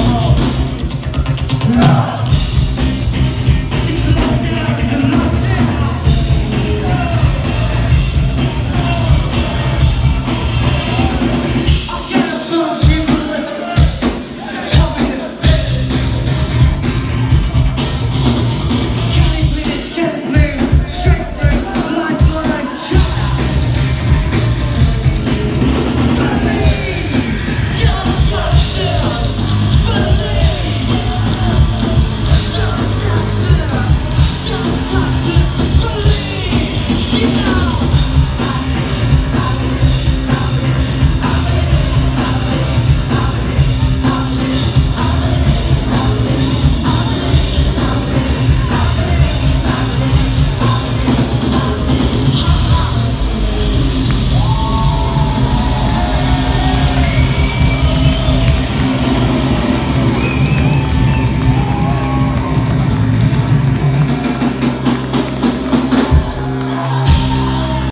Oh. She knows.